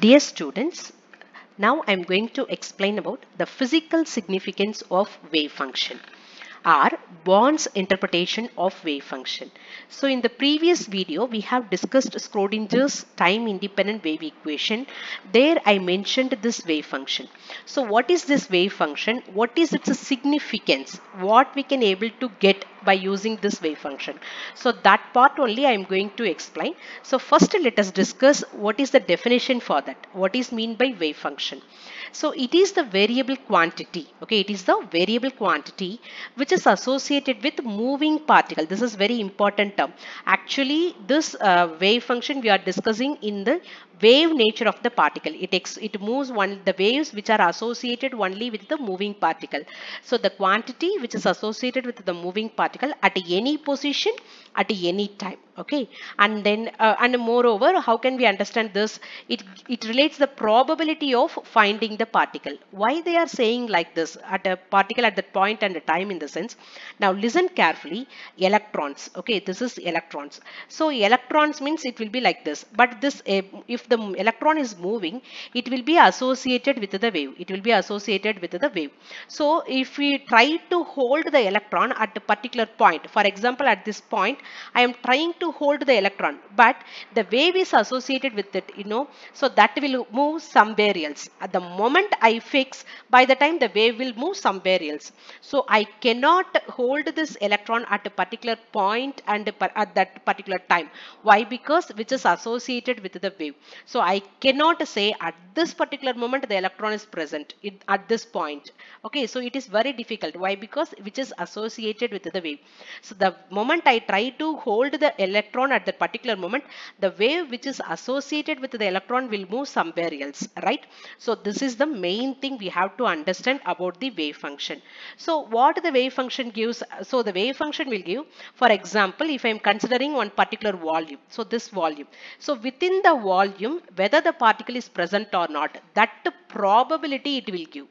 Dear students, now I am going to explain about the physical significance of wave function or Born's interpretation of wave function. So in the previous video we have discussed Schrodinger's time independent wave equation. There I mentioned this wave function. So what is this wave function? What is its significance? What we can able to get by using this wave function. So that part only I am going to explain. So first let us discuss what is the definition for that. What is mean by wave function. So it is the variable quantity. Okay, it is the variable quantity which is associated with moving particle. This is very important term. Actually, this uh, wave function we are discussing in the wave nature of the particle. It, it moves one the waves which are associated only with the moving particle. So the quantity which is associated with the moving particle at any position at any time okay? And then uh, and moreover how can we understand this? It it relates the probability of finding the particle. Why they are saying like this? At a particle at that point and a time in the sense. Now listen carefully. Electrons okay? This is electrons so electrons means it will be like this. But this uh, if the electron is moving it will be associated with the wave. It will be associated with the wave. So if we try to hold the electron at a particular point for example at this point i am trying to hold the electron but the wave is associated with it you know. So that will move somewhere else. At the moment i fix by the time the wave will move somewhere else. So i cannot hold this electron at a particular point and at that particular time. Why? Because which is associated with the wave. So i cannot say at this particular moment the electron is present at this point. Okay so it is very difficult. Why? Because which is associated with the wave. So the moment i try to hold the electron at that particular moment, the wave which is associated with the electron will move somewhere else, right? So this is the main thing we have to understand about the wave function. So what the wave function gives, so the wave function will give, for example, if I am considering one particular volume, so this volume. So within the volume, whether the particle is present or not, that probability it will give.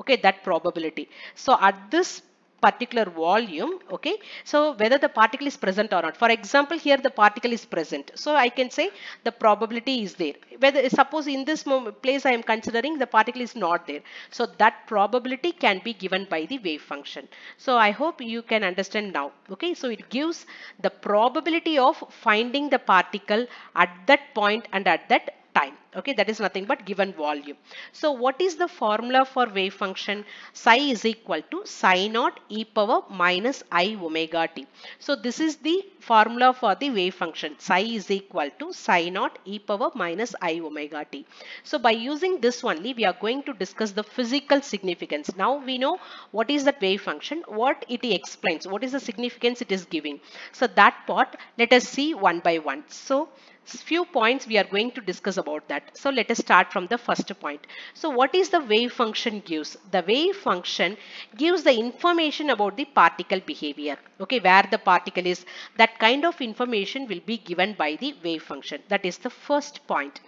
Okay that probability. So at this particular volume okay? So whether the particle is present or not. For example here the particle is present. So i can say the probability is there. Whether suppose in this place i am considering the particle is not there. So that probability can be given by the wave function. So i hope you can understand now okay? So it gives the probability of finding the particle at that point and at that time okay that is nothing but given volume. So what is the formula for wave function? Psi is equal to psi naught e power minus i omega t. So this is the formula for the wave function. Psi is equal to psi naught e power minus i omega t. So by using this only we are going to discuss the physical significance. Now we know what is that wave function what it explains what is the significance it is giving. So that part let us see one by one. So few points we are going to discuss about that. So let us start from the first point. So what is the wave function gives? The wave function gives the information about the particle behavior. Okay, where the particle is, that kind of information will be given by the wave function. That is the first point.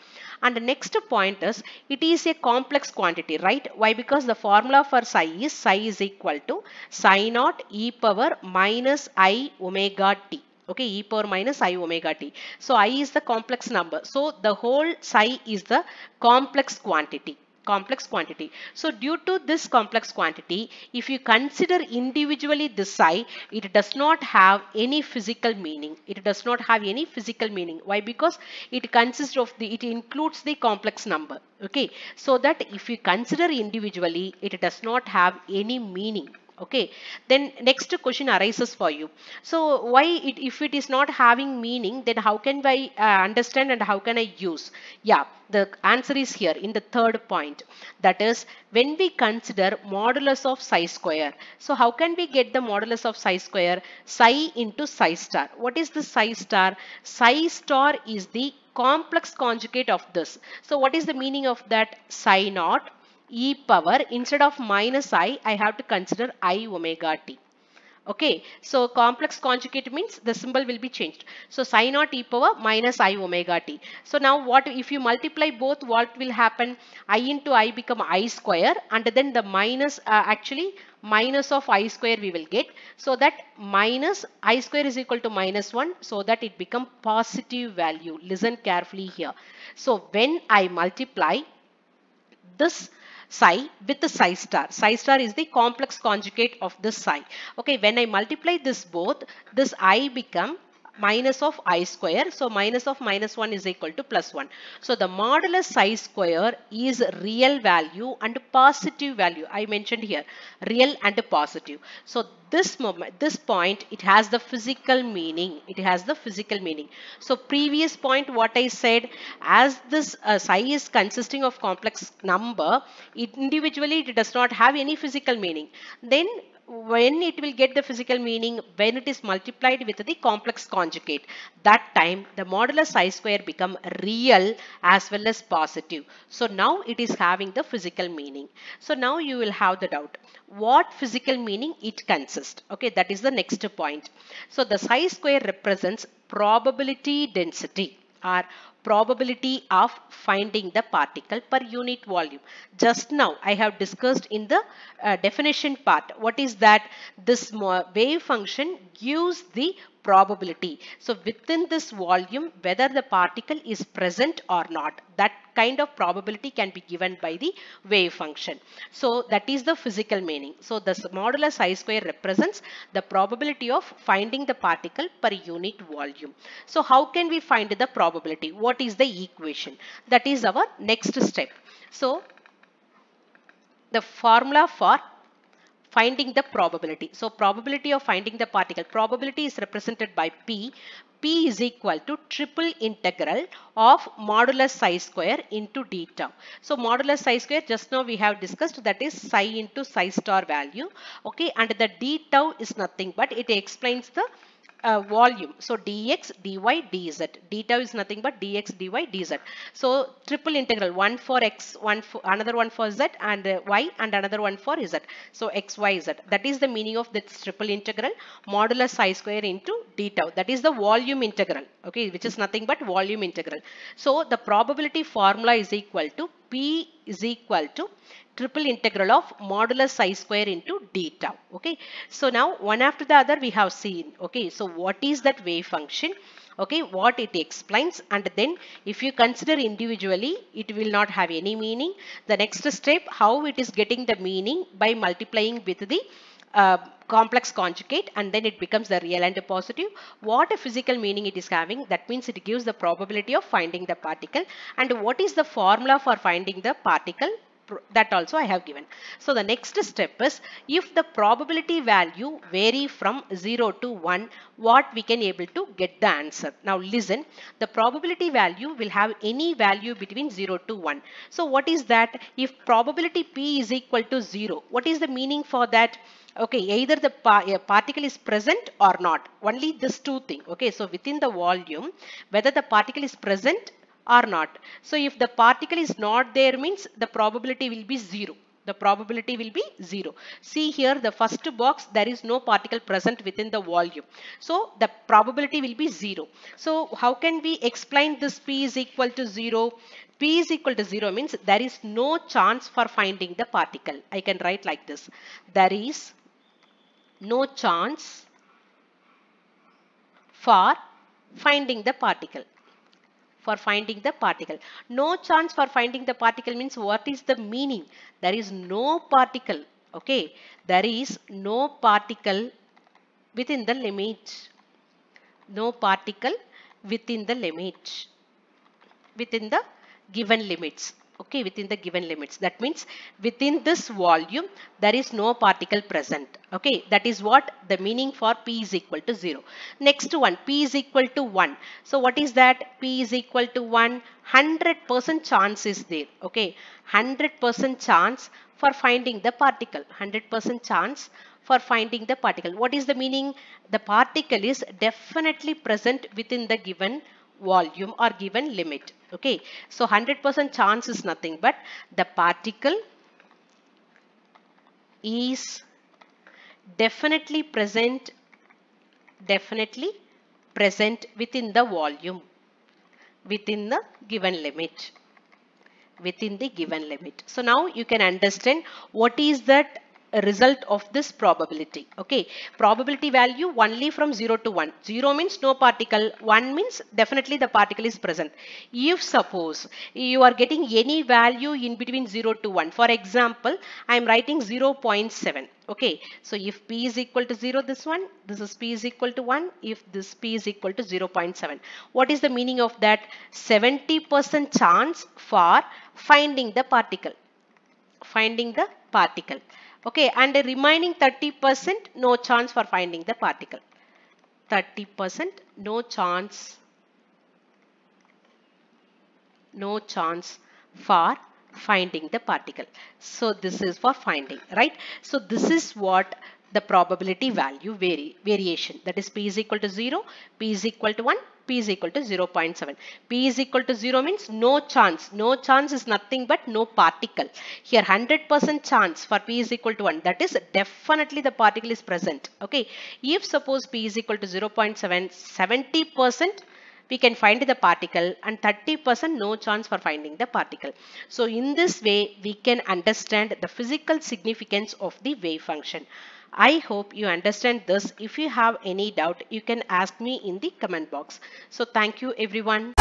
And the next point is, it is a complex quantity, right? Why? Because the formula for psi is psi is equal to psi naught e power minus i omega t okay e power minus i omega t. So i is the complex number. So the whole psi is the complex quantity complex quantity. So due to this complex quantity if you consider individually this psi it does not have any physical meaning. It does not have any physical meaning. Why? Because it consists of the it includes the complex number. Okay? So that if you consider individually it does not have any meaning okay? Then next question arises for you. So why it, if it is not having meaning then how can i uh, understand and how can i use? Yeah the answer is here in the third point. That is when we consider modulus of psi square. So how can we get the modulus of psi square? Psi into psi star. What is the psi star? Psi star is the complex conjugate of this. So what is the meaning of that? Psi naught e power instead of minus i I have to consider i omega t Okay, so complex conjugate means the symbol will be changed. So psi naught e power minus i omega t. So now what if you multiply both what will happen? i into i become i square and then the minus uh, actually minus of i square we will get. So that minus i square is equal to minus 1 so that it become positive value. Listen carefully here. So when I multiply this psi with the psi star. Psi star is the complex conjugate of this psi. Okay, when I multiply this both, this i become minus of i square. So minus of minus 1 is equal to plus 1. So the modulus psi square is real value and positive value. I mentioned here real and positive. So this moment, this point, it has the physical meaning. It has the physical meaning. So previous point what I said as this uh, psi is consisting of complex number, it individually it does not have any physical meaning. Then when it will get the physical meaning when it is multiplied with the complex conjugate that time the modulus psi square become real as well as positive. So now it is having the physical meaning. So now you will have the doubt what physical meaning it consists? Okay that is the next point. So the psi square represents probability density or probability of finding the particle per unit volume. Just now I have discussed in the uh, definition part. What is that? This wave function gives the probability. So within this volume, whether the particle is present or not, that kind of probability can be given by the wave function. So that is the physical meaning. So the modulus psi square represents the probability of finding the particle per unit volume. So how can we find the probability? What is the equation? That is our next step. So the formula for finding the probability. So probability of finding the particle. Probability is represented by P. P is equal to triple integral of modulus psi square into d tau. So modulus psi square just now we have discussed that is psi into psi star value. Okay and the d tau is nothing but it explains the uh, volume. So dx, dy, dz. d tau is nothing but dx, dy, dz. So triple integral, one for x, one for another one for z and uh, y and another one for z. So x, y, z. That is the meaning of this triple integral modulus psi square into d tau. That is the volume integral, okay, which is nothing but volume integral. So the probability formula is equal to P is equal to triple integral of modulus psi square into d tau. Okay. So now one after the other we have seen. Okay. So what is that wave function? Okay. What it explains and then if you consider individually it will not have any meaning. The next step how it is getting the meaning by multiplying with the complex conjugate and then it becomes the real and positive. What a physical meaning it is having that means it gives the probability of finding the particle and what is the formula for finding the particle that also I have given. So the next step is if the probability value vary from 0 to 1 what we can able to get the answer. Now listen the probability value will have any value between 0 to 1. So what is that if probability p is equal to 0 what is the meaning for that? Okay either the particle is present or not. Only this two thing. Okay so within the volume whether the particle is present or not. So if the particle is not there means the probability will be zero. The probability will be zero. See here the first box there is no particle present within the volume. So the probability will be zero. So how can we explain this p is equal to zero? P is equal to 0 means there is no chance for finding the particle. I can write like this. There is no chance for finding the particle for finding the particle. No chance for finding the particle means what is the meaning? There is no particle. Okay. There is no particle within the limit. No particle within the limit. Within the given limits okay within the given limits. That means within this volume there is no particle present. Okay that is what the meaning for p is equal to 0 next one p is equal to 1 so what is that? P is equal to 1 100% chance is there. Okay 100% chance for finding the particle. 100% chance for finding the particle. What is the meaning? The particle is definitely present within the given volume or given limit okay so 100% chance is nothing but the particle is definitely present definitely present within the volume within the given limit within the given limit. So now you can understand what is that result of this probability. Okay, probability value only from 0 to 1. 0 means no particle, 1 means definitely the particle is present. If suppose you are getting any value in between 0 to 1, for example, I am writing 0 0.7. Okay, so if p is equal to 0, this one, this is p is equal to 1, if this p is equal to 0 0.7. What is the meaning of that? 70% chance for finding the particle. Finding the particle. Okay, and the remaining 30% no chance for finding the particle. 30% no chance no chance for finding the particle. So this is for finding, right? So this is what the probability value vary, variation that is p is equal to 0, p is equal to 1, p is equal to 0.7. p is equal to 0 means no chance. No chance is nothing but no particle. Here 100% chance for p is equal to 1 that is definitely the particle is present. Okay. If suppose p is equal to 0.7, 70% we can find the particle and 30% no chance for finding the particle. So in this way we can understand the physical significance of the wave function. I hope you understand this. If you have any doubt, you can ask me in the comment box. So thank you everyone.